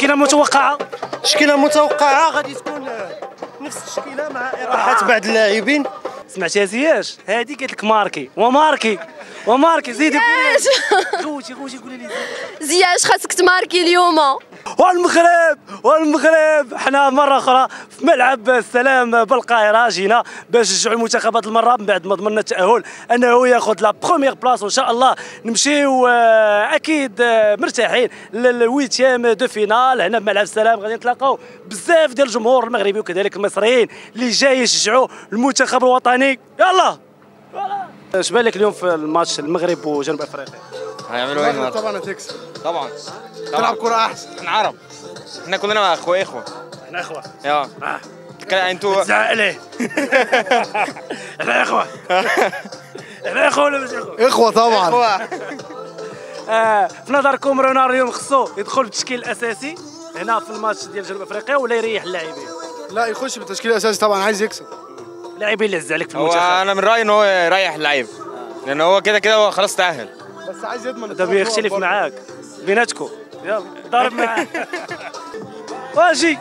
تشكيله متوقعة. تشكيله متوقعة غادي تكون نفس التشكيله مع اراحه بعض اللاعبين. سمعتي زياش؟ هذه قالت لك ماركي. وماركي! وماركي زيدي قولي غوتي غوتي قولي لي زياش خاصك تماركي اليوم؟ والمغرب والمغرب. حنا مرة أخرى في ملعب السلام بالقاهرة جينا باش نشجعوا المنتخبات المره من بعد ما ضمننا التأهل أنه ياخذ لا بروميير بلاص وإن شاء الله نمشيو آه، أكيد آه، مرتاحين لل huitième de finale. هنا بملعب السلام غادي نتلاقاو بزاف ديال الجمهور المغربي وكذلك المصريين اللي جاي يشجعوا المنتخب الوطني. يلا! اش بالك اليوم في الماتش المغرب وجنوب أفريقيا؟ هيعملوا إيه؟ طبعا هتكسب. طبعا. تلعب كرة أحسن. إحنا عرب. إحنا كلنا أخوة إخوة. إحنا أخوة. يا. كده أنتوا زعق ليه إحنا إخوة. إحنا إخوة ولا مش إخوة؟ إخوة طبعا. إخوة. آه في نظركم رونالدو اليوم خصو يدخل بالتشكيل الاساسي هنا في الماتش ديال جنوب أفريقيا ولا يريح اللاعبين؟ لا يخش بالتشكيل الاساسي طبعا عايز يكسب. اللاعبين اللي عز عليك في المنتخب أنا من رأيي إن هو يريح اللعيب لأن هو كده كده هو خلاص تأهل. بس عايز يضمن هذا بيختلف معاك. بيناتكم يلا ضارب معاه. واجي.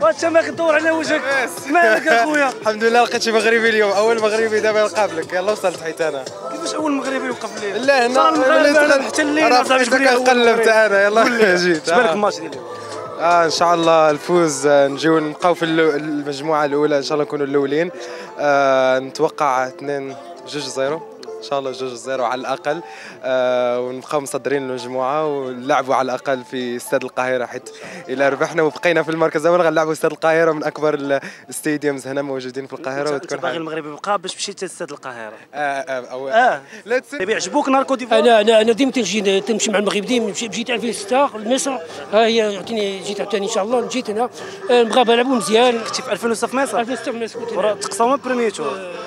واش ما كدور على وجهك. مالك اخويا الحمد لله لقيت شي مغربي اليوم. أول مغربي دابا يقابلك يلا وصلت حيت أنا. كيفاش أول مغربي وقف لي؟ لا هنا شكون هو كنقلب المغربي؟ أنا يلا. جيت. اش بالك آه. الماتش ديال اليوم آه إن شاء الله الفوز آه، نجيو نبقاو في المجموعة الأولى إن شاء الله نكونوا الأولين. آه نتوقع 2 جوج zéro. إن شاء الله جوج zéro على الأقل. آه ونبقاو مصدرين المجموعه ونلعبوا على الأقل في استاد القاهرة حيت إلى ربحنا وبقينا في المركز الأول غنلعبوا استاد القاهرة من أكبر ال- الستاديومز هنا موجودين في القاهرة أنت وتكون باغي المغرب يبقى باش مشيت لاستاد القاهرة. آه آه أو آه. لا تسير يعجبوك نهار كوت ديفوار؟ أنا أنا أنا ديما تنجي تمشي مع المغرب ديما جيت 2006 لمصر ها هي عطيني جيت عاوتاني إن شاء الله جيت هنا. آه، نبغى نلعبوا مزيان. كنتي في 2006 في مصر؟ 2006 في مصر كنت من بريمي تور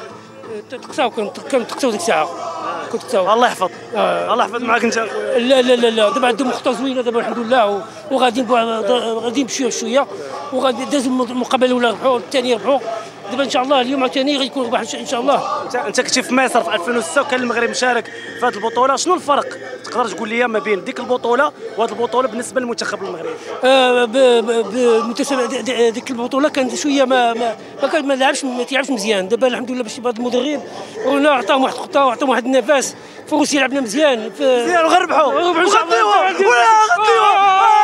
تقصاو كنت تقصاو ديك الساعة. كنت تقصاو الله يحفظ آه. الله يحفظ معاك انت لا لا لا لا. دابا عندهم خطة زوينة دابا الحمد لله وغادي غادي بشويه بشويه وغادي دازوا المقابلة الأولى ربحوا الثانية ربحوا. دابا ان شاء الله اليوم عاوتاني غيكون ربح ان شاء الله. انت انت كنتي في مصر في 2006 وكان المغرب مشارك في هذه البطولة. شنو الفرق؟ تقدر تقول لي ما بين ديك البطولة وهذه البطولة بالنسبة للمنتخب المغربي؟ آه، ديك البطولة كانت شوية ما ما ما كان ما لعبش ما تيعرفش مزيان. دابا الحمد لله باش بعض المدرب ولا عطاهم واحد الخطه وعطاهم واحد النفس. فوز يلعبنا مزيان. مزيان وغربحوا. الله. وغديوها ولا غديوها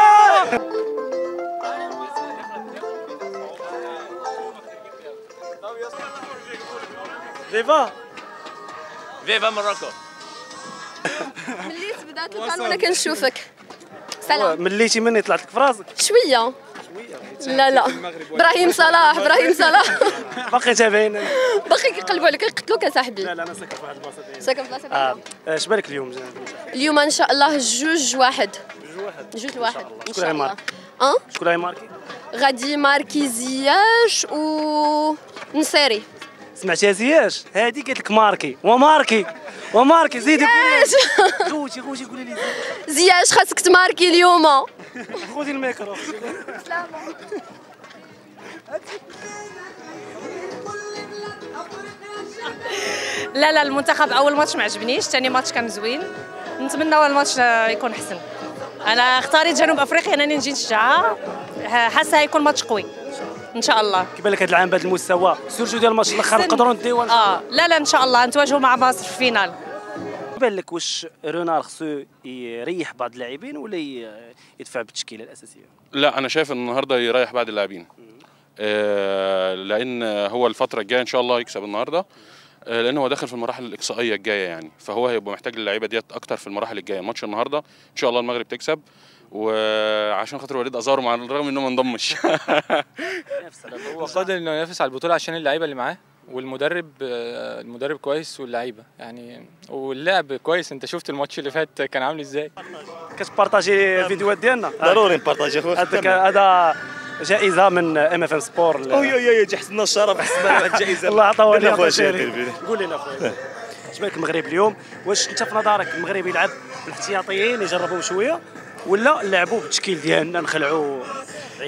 فيفا فيفا موروكو ملي بدأت الفان وأنا كنشوفك سلام. مليتي مني طلعت لك في راسك. شوية. لا لا. إبراهيم صلاح إبراهيم صلاح. باقي تابعين باقي كيقلبوا عليك يقتلوك يا صاحبي. لا لا أنا ساكن في واحد البلاصة ديالي. ساكن في بلاصه آه. اش بالك اليوم اليوم إن شاء الله جوج واحد. جوج واحد. جوج واحد إن شاء الله شكون. أه؟ شكون غيماركي غادي ماركي زياش و نصيري. سمعتي زياش؟ هذه قالت لك ماركي. وماركي وماركي زيدي قولي غوتي غوتي قولي لي. زياش خاصك تماركي اليوم. خذي الميكرو. لا لا المنتخب أول ماتش ما عجبنيش ثاني ماتش كان زوين. نتمنى الماتش يكون أحسن. أنا اختاريت جنوب أفريقيا انني نجي نشجعها. حاسة هيكون ماتش قوي. إن شاء الله. كيبان لك هذا العام بهذا المستوى؟ سيرجو ديال الماتش الأخر نقدروا نديو آه. لا لا إن شاء الله. نتواجهوا مع مصر في finale. كيبان لك واش رونار خصو يريح بعض اللاعبين ولا يدفع بالتشكيلة الأساسية؟ لا أنا شايف إن النهارده يريح بعض اللاعبين. آه، لأن هو الفترة الجاية إن شاء الله يكسب النهارده. آه، لأن هو داخل في المراحل الإقصائية الجاية يعني. فهو هيبقى محتاج اللعيبة ديت أكتر في المراحل الجاية. ماتش النهارده إن شاء الله المغرب تكسب. وعشان خاطر وليد أزارو مع الرغم إنه ما انضمش. هو قادر إنه ينافس على البطولة عشان اللعيبة اللي معاه والمدرب المدرب كويس واللعيبة. يعني واللعب كويس. أنت شفت الماتش اللي فات كان عامل إزاي؟ كتبارطاجي فيديوهات ديالنا؟ ضروري نبارطاجي. هذاك هذا جائزة من MFM Sport أوي أوي أوي حسنا الشرف. حسنا الجائزه الله عطاوها. لي. قول لنا خويا. اش بالك المغرب اليوم؟ واش أنت في نظرك المغرب يلعب بالاحتياطيين؟ يجربوا شوية. ولا لعبوا بالتشكيل ديالنا نخلعوا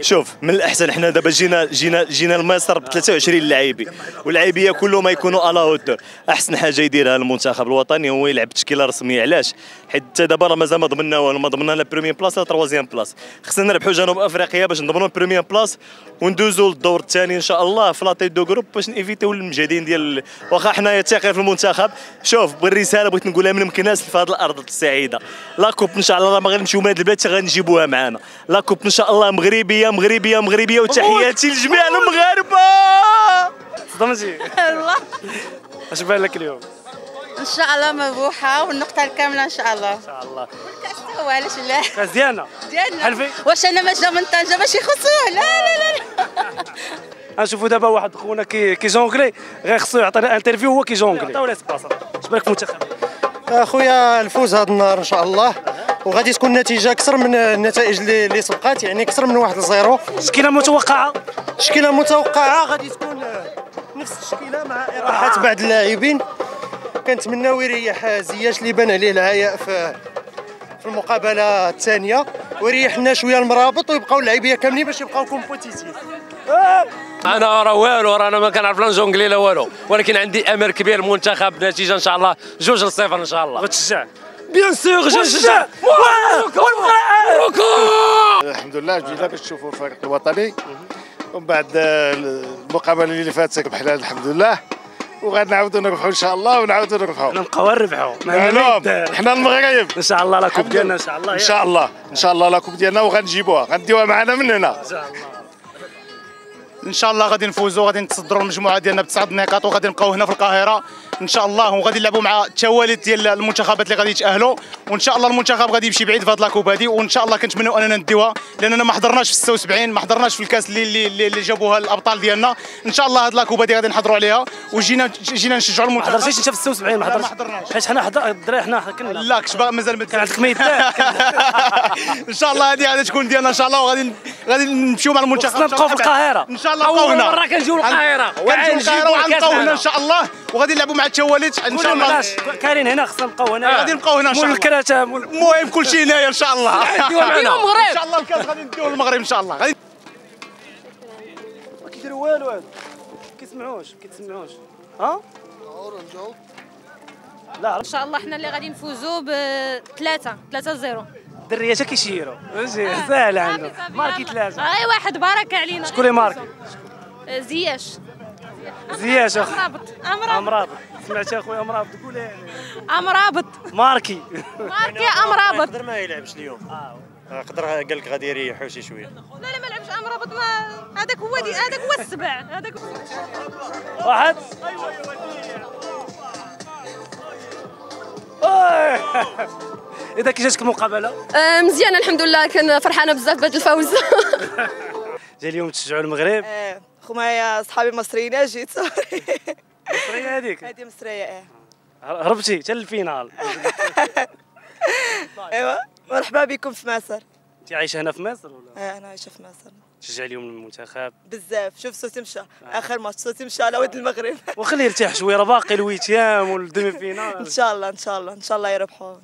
شوف من الأحسن إحنا دابا جينا جينا جينا لمصر ب 23 لاعبي واللاعبية كلهم يكونوا على hauteur أحسن حاجة يديرها المنتخب الوطني هو يلعب تشكيلة رسمية. علاش؟ حتى دابا راه مازال ما ضمننا والو ما ضمننا لا première place لا troisième place خصنا نربحوا جنوب أفريقيا باش نضمنوا البروميير بلاس وندوزوا للدور الثاني إن شاء الله في لاطي دو جروب باش نيفيتيو المجاهدين ديال واخا حنايا ثاقين في المنتخب. شوف بالرساله بغيت نقولها من مكناس في هذه الأرض السعيدة. لا كوب إن شاء الله ما غنمشيو من هذه البلاد غنجيبوها معنا لا كوب إن شاء الله مغربية مغربية مغربية وتحياتي لجميع المغاربة. صدمتي. الله. اش بان لك اليوم؟ إن شاء الله مربوحه والنقطة الكاملة إن شاء الله. إن شاء الله. هو علاش لا؟ كاس ديالنا. ديالنا. حلفي واش أنا ماجده من طنجه باش يخصوه لا لا لا غنشوفوا دابا واحد خونا كي كي jongler غير خصو يعطينا interview هو كي jongler. عطاو لي space اش بالك في المنتخب. أخويا الفوز هذا النهار إن شاء الله. وغادي تكون النتيجه أكثر من النتائج اللي اللي سبقات يعني أكثر من واحد ل zéro. تشكيله متوقعة. تشكيله متوقعة. غادي تكون نفس التشكيله مع إراحة بعض اللاعبين. كنتمناو يريح زياش اللي بان عليه العياء في في المقابلة الثانية. ويريح لنا شوية المرابط ويبقاو اللعيبيه كاملين باش يبقاو compétitifs أنا راه والو راه أنا ما كنعرف لا ن jongler لا والو. ولكن عندي امل كبير المنتخب نتيجة إن شاء الله. جوج لصفر إن شاء الله. غتشجع bien sûr غنشجع الحمد لله جينا باش نشوفوا الفريق الوطني. ومن بعد المقابلة اللي فاتت بحلال الحمد لله. وغنعاودوا نربحوا إن شاء الله ونعاودوا نربحوا نبقاو نربحوا معلوم حنا المغرب. إن شاء الله لا كوب ديالنا إن شاء الله ان شاء الله إن شاء الله لا كوب ديالنا وغنجيبوها. غنديوها معنا من هنا. إن شاء الله. إن شاء الله غادي نفوزوا غادي نتصدروا المجموعة ديالنا بتسعة نقاط وغادي نبقاو هنا في القاهرة. إن شاء الله وغادي نلعبوا مع التوالد ديال المنتخبات اللي غادي يتاهلوا وإن شاء الله المنتخب غادي يمشي بعيد في هذه لاكوب هذه وإن شاء الله كنتمنوا أننا نديوها لأننا ما حضرناش في 76 ما حضرناش في الكاس اللي اللي, اللي جابوها الأبطال ديالنا. إن شاء الله هذه لاكوب هذه غادي نحضروا عليها وجينا جينا نشجعوا ما المنتخب حضرتيش انت في 76 ما ما حضرتش. حضرناش. حيت حنا حضر الدراري حنا كنا. لا باغي مازال ما كان عندك ميتات إن شاء الله هذه غادي تكون ديالنا إن شاء الله وغادي غادي نمشيو مع المنتخب. خصنا نبقاو في القاهرة. إن شاء الله نبقاو هنا مرة كنجيو للقاهرة. كنجيو القاهرة وغنجيبوا الكاس وغنبقاو هنا. إن شاء الله. وغادي نلعبوا مع التوالد إن شاء الله. كاينين هنا خصنا نبقاو هنا. غادي نبقاو هنا إن شاء الله. المهم كل شيء هنايا إن شاء الله. نديوها المغرب. إن شاء الله الكاس غادي نديوه للمغرب إن شاء الله. غادي ما كيديروا والو. هادو كيسمعوش كيتسمعوش. ها؟ لا. إن شاء الله حنا اللي غادي نفوزوا بثلاثه 3 0 الدرية حتى كيشيروا ماشي ساهل عندهم ماركي ثلاثة أي واحد بارك علينا. شكون اللي ماركي آه، زياش. زياش اخ امرابط امرابط سمعتي اخويا امرابط قول امرابط ماركي. ماركي امرابط يقدر ما يلعبش اليوم. قدر قال لك غادي يريحوا شي شوية. لا لا ما لعبش امرابط ما هذاك هو هذاك هو السبع. هذاك واحد. أوي. إذا كي جاتك المقابلة؟ آه، مزيانه الحمد لله. كان فرحانة بزاف بهذا الفوز. جاي اليوم تشجعوا المغرب؟ خويا صحابي مصريين جيت. مصرية هذيك؟ هذه مصرية إيه هربتي حتى للفينال. ايوا مرحبا بكم في مصر. انت عايشة هنا في مصر ولا؟ آه أنا عايشة في مصر. تشجع اليوم المنتخب؟ بزاف. شوف صوتي مشى. آخر ماتش صوتي مشى على ود المغرب. وخليه يرتاح شوية. راه باقي الويتيام والدومي ان فينال. شاء الله إن شاء الله إن شاء الله يربحوا